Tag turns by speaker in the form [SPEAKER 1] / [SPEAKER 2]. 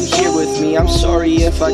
[SPEAKER 1] Here with me. I'm sorry if I.